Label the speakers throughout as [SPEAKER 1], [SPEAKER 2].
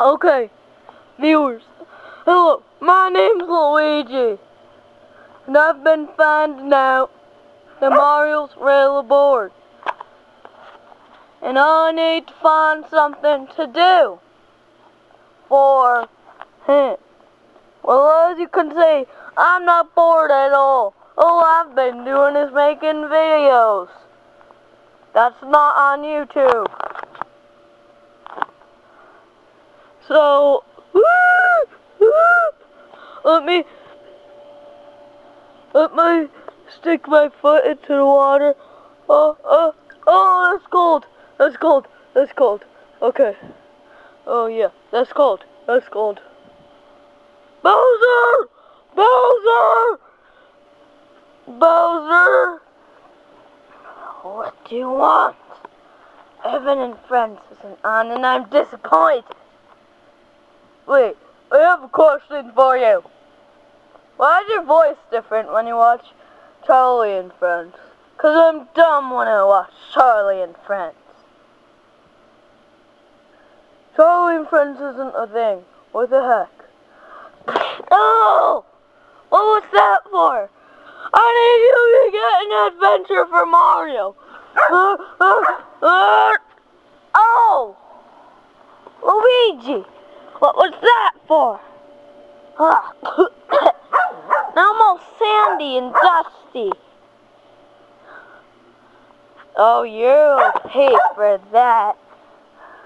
[SPEAKER 1] Okay, viewers. Hello, my name's Luigi. And I've been finding out that Mario's really bored. And I need to find something to do for him. Well, as you can see, I'm not bored at all. All I've been doing is making videos. That's not on YouTube. So, let me, let me stick my foot into the water. Oh, oh, oh, that's cold. That's cold. That's cold. Okay. Oh, yeah, that's cold. That's cold. Bowser! Bowser! Bowser! What do you want? Evan and Friends isn't on and I'm disappointed. Wait, I have a question for you. Why is your voice different when you watch Charlie and Friends? Cause I'm dumb when I watch Charlie and Friends. Charlie and Friends isn't a thing. What the heck? oh! What was that for? I need you to get an adventure for Mario. Oh! Luigi! What was that for? now I'm all sandy and dusty. Oh, you'll pay for that.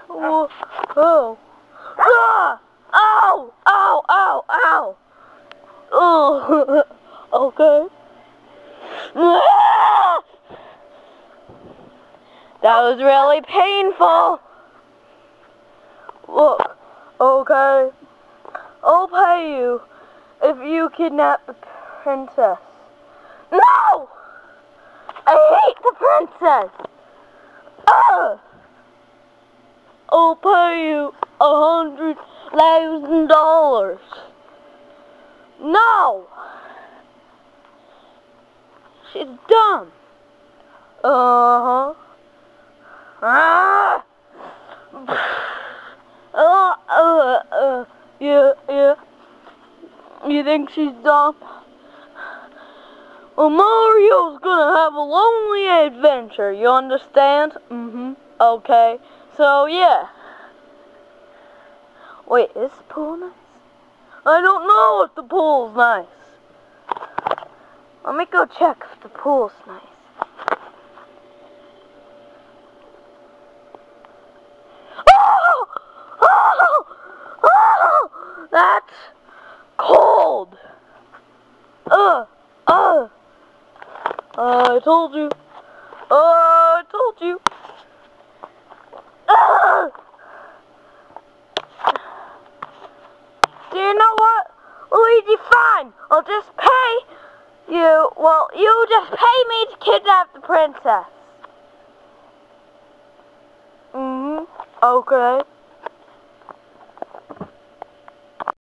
[SPEAKER 1] Oh, oh. Ah! Ow! Ow! Ow! Ow! Oh, okay. That was really painful. Look, okay. I'll pay you kidnap the princess. No! I hate the princess! Ugh! I'll pay you a hundred thousand dollars. No! She's dumb. Uh-huh. Ah! Uh, uh, uh, yeah, yeah. You think she's dumb? Well, Mario's gonna have a lonely adventure, you understand? Mm-hmm. Okay. So, yeah. Wait, is the pool nice? I don't know if the pool's nice. Let me go check if the pool's nice. Oh! Oh! Oh! That's cold. Uh, uh. I told you. Uh, I told you. Do you know what? Luigi, fine. I'll just pay you. Well, you just pay me to kidnap the princess. Mm-hmm. Okay.